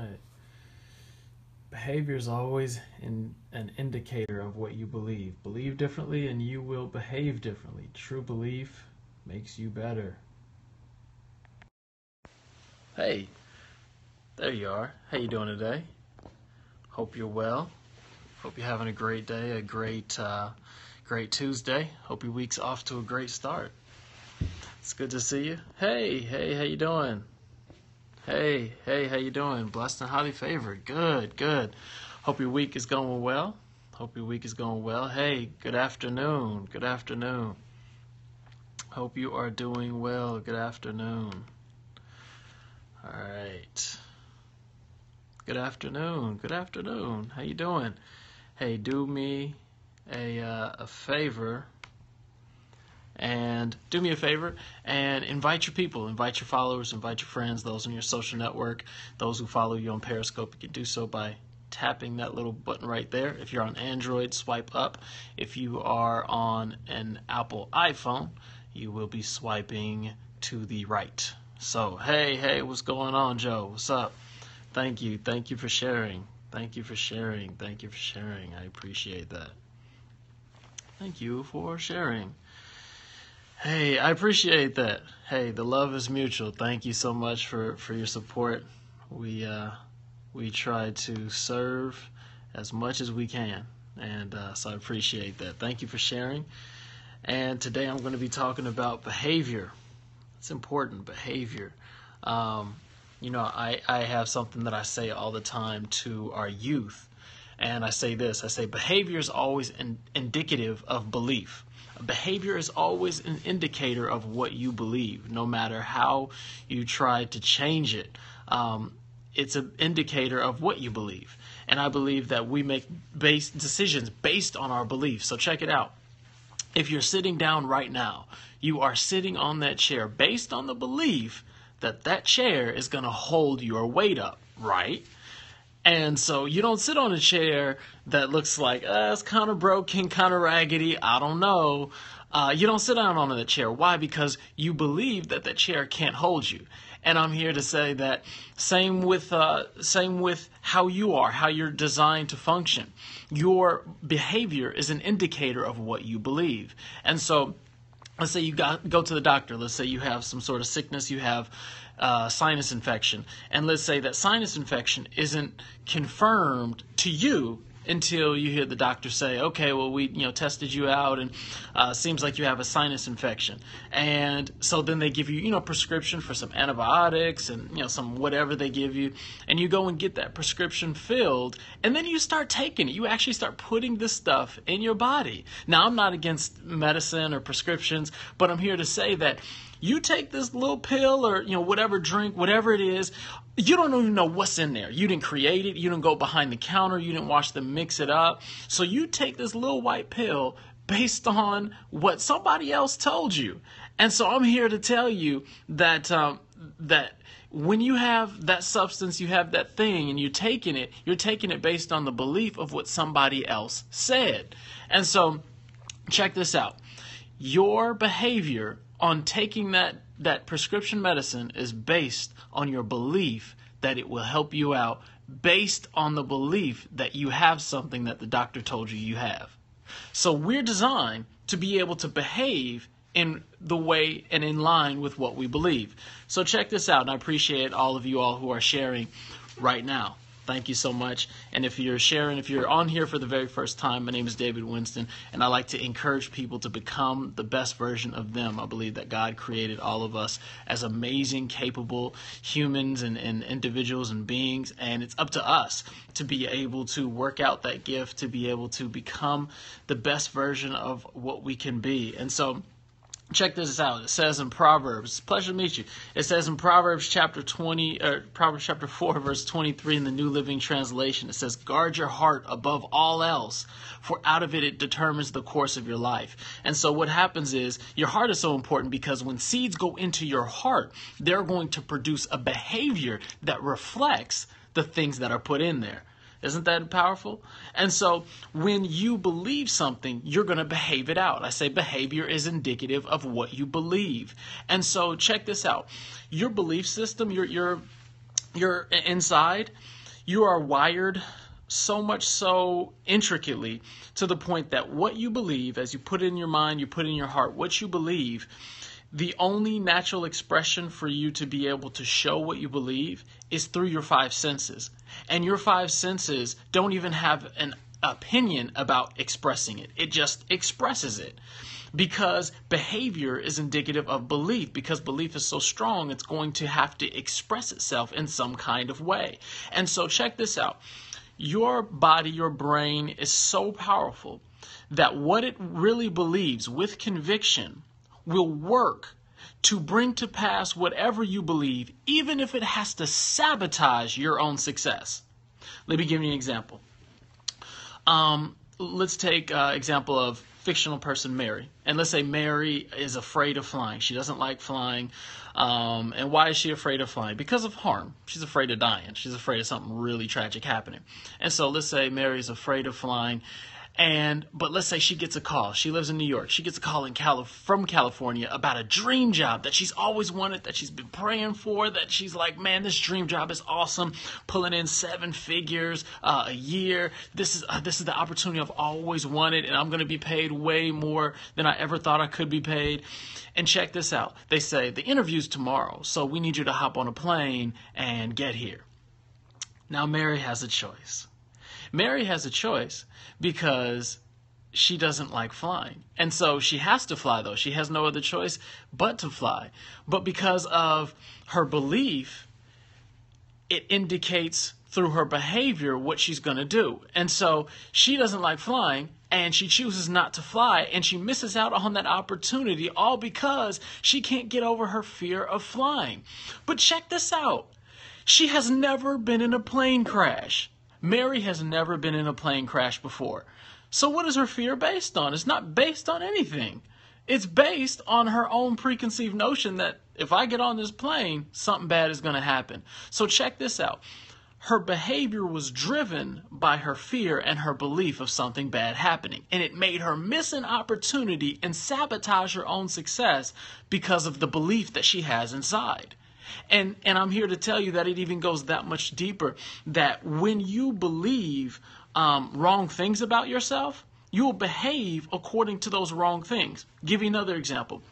right. Behavior is always in, an indicator of what you believe. Believe differently and you will behave differently. True belief makes you better. Hey, there you are. How you doing today? Hope you're well. Hope you're having a great day, a great, uh, great Tuesday. Hope your week's off to a great start. It's good to see you. Hey, hey, how you doing? Hey, hey, how you doing? Blessed and highly favored. Good, good. Hope your week is going well. Hope your week is going well. Hey, good afternoon. Good afternoon. Hope you are doing well. Good afternoon. All right. Good afternoon. Good afternoon. How you doing? Hey, do me a uh, a favor and do me a favor and invite your people, invite your followers, invite your friends, those on your social network, those who follow you on Periscope. You can do so by tapping that little button right there. If you're on Android, swipe up. If you are on an Apple iPhone, you will be swiping to the right. So, hey, hey, what's going on, Joe? What's up? Thank you. Thank you for sharing. Thank you for sharing. Thank you for sharing. I appreciate that. Thank you for sharing. Hey, I appreciate that. Hey, the love is mutual. Thank you so much for, for your support. We uh, we try to serve as much as we can, and uh, so I appreciate that. Thank you for sharing. And today I'm going to be talking about behavior. It's important behavior. Um, you know, I, I have something that I say all the time to our youth, and I say this: I say behavior is always in, indicative of belief behavior is always an indicator of what you believe, no matter how you try to change it. Um, it's an indicator of what you believe. And I believe that we make decisions based on our beliefs. So check it out. If you're sitting down right now, you are sitting on that chair based on the belief that that chair is going to hold your weight up, right? And so you don't sit on a chair that looks like uh, it's kind of broken, kind of raggedy. I don't know. Uh, you don't sit down on the chair. Why? Because you believe that the chair can't hold you. And I'm here to say that same with uh, same with how you are, how you're designed to function. Your behavior is an indicator of what you believe. And so, let's say you got, go to the doctor. Let's say you have some sort of sickness. You have uh, sinus infection. And let's say that sinus infection isn't confirmed to you until you hear the doctor say, okay, well, we you know tested you out and uh, seems like you have a sinus infection. And so then they give you you know prescription for some antibiotics and you know some whatever they give you, and you go and get that prescription filled, and then you start taking it. You actually start putting this stuff in your body. Now, I'm not against medicine or prescriptions, but I'm here to say that you take this little pill or you know whatever drink, whatever it is, you don't even know what's in there. You didn't create it. You didn't go behind the counter. You didn't watch mix it up. So you take this little white pill based on what somebody else told you. And so I'm here to tell you that um, that when you have that substance, you have that thing, and you're taking it, you're taking it based on the belief of what somebody else said. And so, check this out: your behavior on taking that, that prescription medicine is based on your belief that it will help you out, based on the belief that you have something that the doctor told you you have. So we're designed to be able to behave in the way and in line with what we believe. So check this out, and I appreciate all of you all who are sharing right now. Thank you so much. And if you're sharing, if you're on here for the very first time, my name is David Winston, and I like to encourage people to become the best version of them. I believe that God created all of us as amazing, capable humans and, and individuals and beings, and it's up to us to be able to work out that gift, to be able to become the best version of what we can be. And so, check this out. It says in Proverbs, pleasure to meet you. It says in Proverbs chapter 20, or Proverbs chapter 4, verse 23 in the New Living Translation, it says, guard your heart above all else, for out of it it determines the course of your life. And so what happens is your heart is so important because when seeds go into your heart, they're going to produce a behavior that reflects the things that are put in there. Isn't that powerful? And so when you believe something, you're going to behave it out. I say behavior is indicative of what you believe. And so check this out. Your belief system, your your you're inside, you are wired so much so intricately to the point that what you believe, as you put it in your mind, you put it in your heart, what you believe, the only natural expression for you to be able to show what you believe is through your five senses. And your five senses don't even have an opinion about expressing it, it just expresses it. Because behavior is indicative of belief. Because belief is so strong, it's going to have to express itself in some kind of way. And so, check this out your body, your brain is so powerful that what it really believes with conviction will work to bring to pass whatever you believe, even if it has to sabotage your own success. Let me give you an example. Um, let's take uh, example of fictional person Mary, and let's say Mary is afraid of flying. She doesn't like flying. Um, and why is she afraid of flying? Because of harm. She's afraid of dying. She's afraid of something really tragic happening. And so let's say Mary is afraid of flying and but let's say she gets a call. She lives in New York. She gets a call in Cali- from California about a dream job that she's always wanted, that she's been praying for. That she's like, man, this dream job is awesome, pulling in seven figures uh, a year. This is uh, this is the opportunity I've always wanted, and I'm going to be paid way more than I ever thought I could be paid. And check this out. They say the interview's tomorrow, so we need you to hop on a plane and get here. Now Mary has a choice. Mary has a choice because she doesn't like flying. And so she has to fly, though. She has no other choice but to fly. But because of her belief, it indicates through her behavior what she's going to do. And so she doesn't like flying and she chooses not to fly and she misses out on that opportunity all because she can't get over her fear of flying. But check this out. She has never been in a plane crash. Mary has never been in a plane crash before. So, what is her fear based on? It's not based on anything. It's based on her own preconceived notion that if I get on this plane, something bad is going to happen. So, check this out. Her behavior was driven by her fear and her belief of something bad happening. And it made her miss an opportunity and sabotage her own success because of the belief that she has inside. And and I'm here to tell you that it even goes that much deeper. That when you believe um, wrong things about yourself, you will behave according to those wrong things. Give you another example.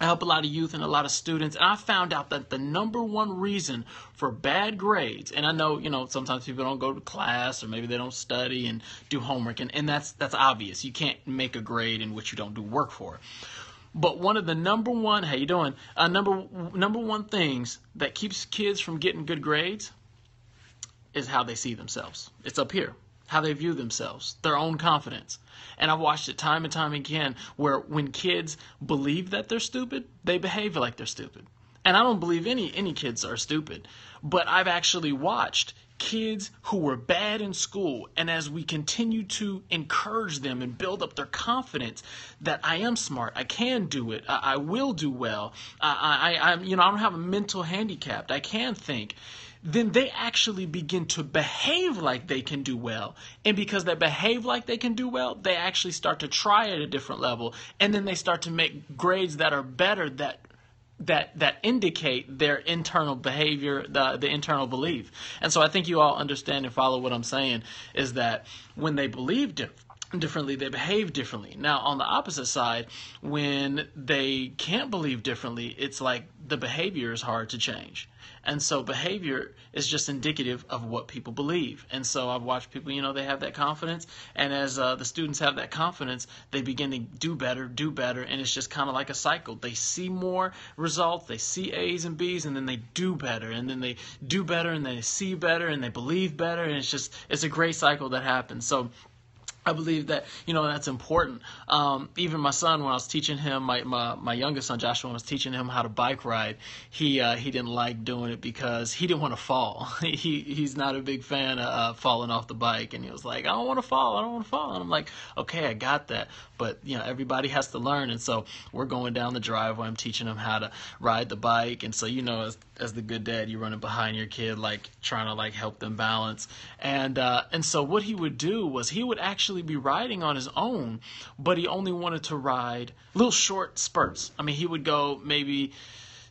I help a lot of youth and a lot of students, and I found out that the number one reason for bad grades, and I know, you know, sometimes people don't go to class or maybe they don't study and do homework, and, and that's that's obvious. You can't make a grade in which you don't do work for. But one of the number one, how you doing? Uh, number number one things that keeps kids from getting good grades is how they see themselves. It's up here. How they view themselves, their own confidence. And I've watched it time and time again where when kids believe that they're stupid, they behave like they're stupid. And I don't believe any any kids are stupid, but I've actually watched kids who were bad in school and as we continue to encourage them and build up their confidence that I am smart, I can do it, I, I will do well, I, I, I, you know, I don't have a mental handicap, I can think then they actually begin to behave like they can do well. And because they behave like they can do well, they actually start to try at a different level. And then they start to make grades that are better that that that indicate their internal behavior, the the internal belief. And so I think you all understand and follow what I'm saying is that when they believed believe differently, they behave differently. Now, on the opposite side, when they can't believe differently, it's like the behavior is hard to change. And so behavior is just indicative of what people believe. And so I've watched people, you know, they have that confidence. And as uh, the students have that confidence, they begin to do better, do better. And it's just kind of like a cycle. They see more results, they see A's and B's, and then they do better. And then they do better, and they see better, and they believe better. And it's just, it's a great cycle that happens. So, I believe that you know that's important. Um, even my son, when I was teaching him, my, my, my youngest son Joshua, when I was teaching him how to bike ride, he uh, he didn't like doing it because he didn't want to fall. he he's not a big fan of uh, falling off the bike, and he was like, I don't want to fall, I don't want to fall. And I'm like, okay, I got that, but you know everybody has to learn, and so we're going down the driveway. I'm teaching him how to ride the bike, and so you know as as the good dad, you're running behind your kid, like trying to like help them balance, and uh, and so what he would do was he would actually actually be riding on his own, but he only wanted to ride little short spurts. I mean, he would go maybe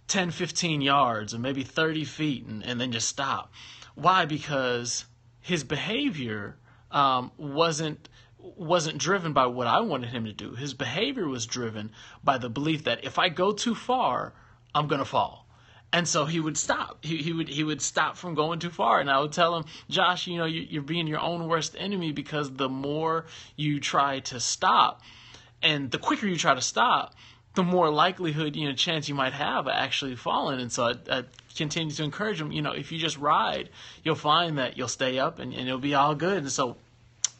10, 15 yards or maybe 30 feet and, and then just stop. Why? Because his behavior um, wasn't wasn't driven by what I wanted him to do. His behavior was driven by the belief that if I go too far, I'm gonna fall. And so he would stop. He, he would he would stop from going too far. And I would tell him, Josh, you know, you, you're being your own worst enemy because the more you try to stop, and the quicker you try to stop, the more likelihood, you know, chance you might have of actually falling. And so I, I continue to encourage him, you know, if you just ride, you'll find that you'll stay up and, and it'll be all good. And so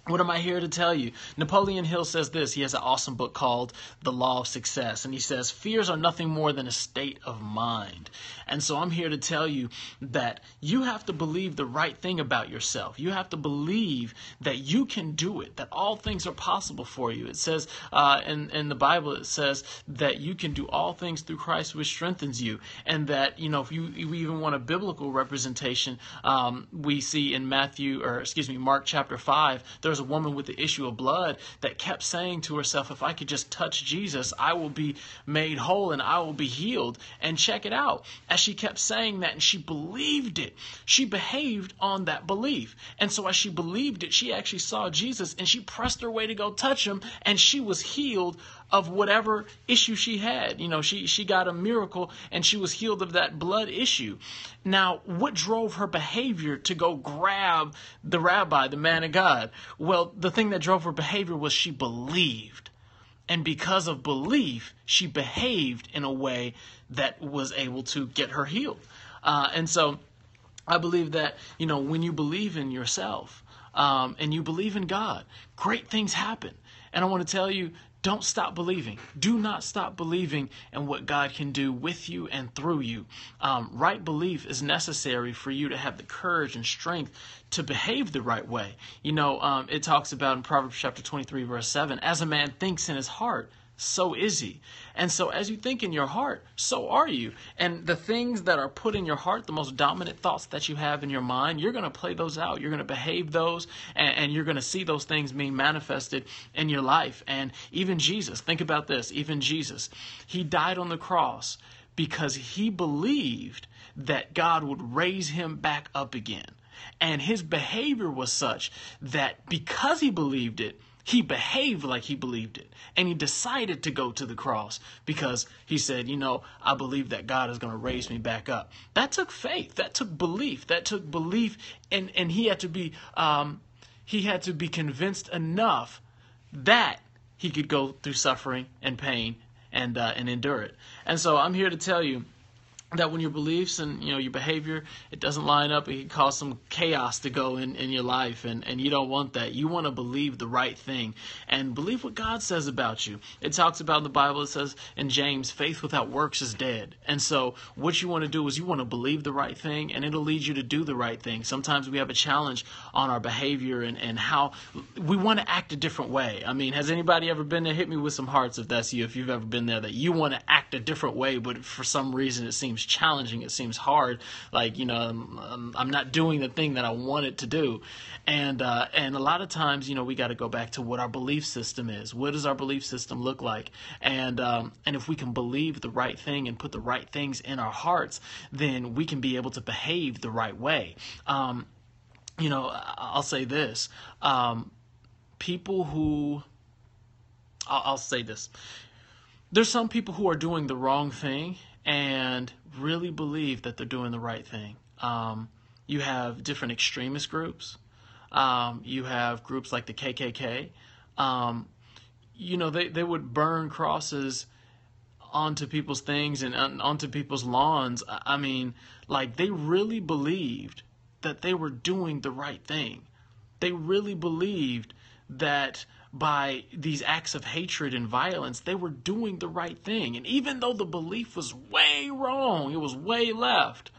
what am I here to tell you? Napoleon Hill says this. He has an awesome book called The Law of Success. And he says, Fears are nothing more than a state of mind. And so I'm here to tell you that you have to believe the right thing about yourself. You have to believe that you can do it, that all things are possible for you. It says uh, in, in the Bible, it says that you can do all things through Christ, which strengthens you. And that, you know, if you, we even want a biblical representation, um, we see in Matthew, or excuse me, Mark chapter 5, there's a woman with the issue of blood that kept saying to herself, if I could just touch Jesus, I will be made whole and I will be healed. And check it out. As she kept saying that and she believed it, she behaved on that belief. And so as she believed it, she actually saw Jesus and she pressed her way to go touch him and she was healed of whatever issue she had. You know, she, she got a miracle and she was healed of that blood issue. Now, what drove her behavior to go grab the rabbi, the man of God? Well, the thing that drove her behavior was she believed. And because of belief, she behaved in a way that was able to get her healed. Uh, and so I believe that, you know, when you believe in yourself um, and you believe in God, great things happen. And I want to tell you, don't stop believing. Do not stop believing in what God can do with you and through you. Um, right belief is necessary for you to have the courage and strength to behave the right way. You know, um, it talks about in Proverbs chapter 23, verse 7 as a man thinks in his heart, so is he. And so, as you think in your heart, so are you. And the things that are put in your heart, the most dominant thoughts that you have in your mind, you're going to play those out. You're going to behave those, and, and you're going to see those things being manifested in your life. And even Jesus, think about this even Jesus, he died on the cross because he believed that God would raise him back up again. And his behavior was such that because he believed it, he behaved like he believed it. And he decided to go to the cross because he said, You know, I believe that God is going to raise me back up. That took faith. That took belief. That took belief. And, and he had to be. Um, he had to be convinced enough that he could go through suffering and pain and uh, and endure it. And so I'm here to tell you that when your beliefs and you know your behavior it doesn't line up it can cause some chaos to go in, in your life and, and you don't want that. You want to believe the right thing and believe what god says about you. It talks about in the bible it says in james faith without works is dead. And so what you want to do is you want to believe the right thing and it'll lead you to do the right thing. Sometimes we have a challenge on our behavior and, and how we want to act a different way. I mean has anybody ever been there? Hit me with some hearts if that's you if you've ever been there that you want to act a different way but for some reason it seems challenging. It seems hard. Like you know, I'm, I'm not doing the thing that I wanted to do, and uh, and a lot of times, you know, we got to go back to what our belief system is. What does our belief system look like? And um, and if we can believe the right thing and put the right things in our hearts, then we can be able to behave the right way. Um, you know, I'll say this: um, people who I'll say this there's some people who are doing the wrong thing and really believe that they're doing the right thing. Um, you have different extremist groups. Um, you have groups like the KKK. Um, you know, they, they would burn crosses onto people's things and onto people's lawns. I mean, like they really believed that they were doing the right thing. They really believed that by these acts of hatred and violence, they were doing the right thing. And even though the belief was way wrong, it was way left,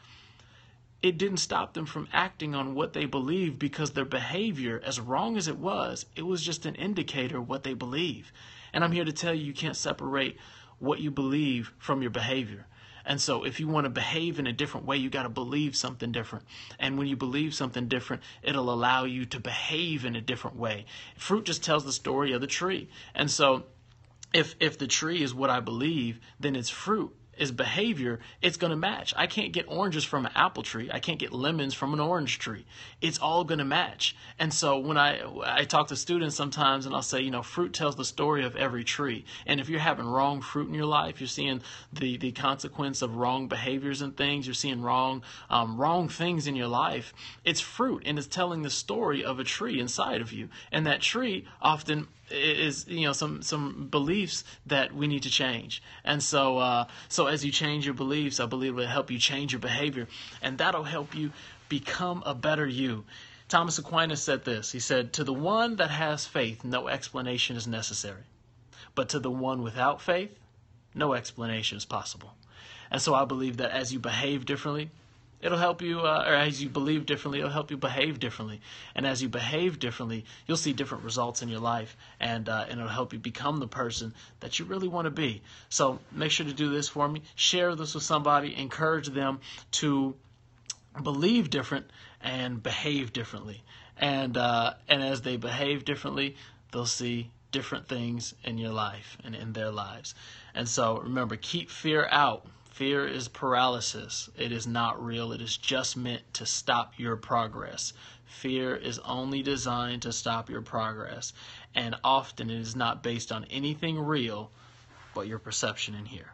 it didn't stop them from acting on what they believed because their behavior, as wrong as it was, it was just an indicator what they believe. And I'm here to tell you, you can't separate what you believe from your behavior. And so if you want to behave in a different way, you got to believe something different. And when you believe something different, it'll allow you to behave in a different way. Fruit just tells the story of the tree. And so if if the tree is what I believe, then its fruit is behavior, it's going to match. I can't get oranges from an apple tree. I can't get lemons from an orange tree. It's all going to match. And so when I I talk to students sometimes and I'll say, you know, fruit tells the story of every tree. And if you're having wrong fruit in your life, you're seeing the the consequence of wrong behaviors and things. You're seeing wrong um, wrong things in your life. It's fruit and it's telling the story of a tree inside of you. And that tree often is you know some some beliefs that we need to change and so uh, so as you change your beliefs i believe it will help you change your behavior and that'll help you become a better you. Thomas aquinas said this. He said to the one that has faith no explanation is necessary. But to the one without faith no explanation is possible. And so i believe that as you behave differently It'll help you, uh, or as you believe differently, it'll help you behave differently. And as you behave differently, you'll see different results in your life, and uh, and it'll help you become the person that you really want to be. So make sure to do this for me. Share this with somebody. Encourage them to believe different and behave differently. And uh, and as they behave differently, they'll see different things in your life and in their lives. And so remember, keep fear out Fear is paralysis. It is not real. It is just meant to stop your progress. Fear is only designed to stop your progress. And often it is not based on anything real but your perception in here.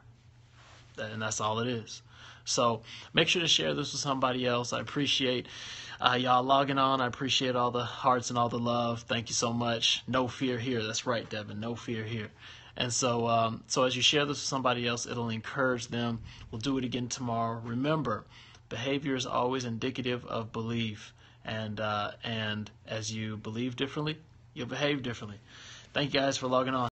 And that's all it is. So make sure to share this with somebody else. I appreciate uh, y'all logging on. I appreciate all the hearts and all the love. Thank you so much. No fear here. That's right, Devin. No fear here. And so, um, so as you share this with somebody else, it'll encourage them. We'll do it again tomorrow. Remember, behavior is always indicative of belief, and uh, and as you believe differently, you'll behave differently. Thank you guys for logging on.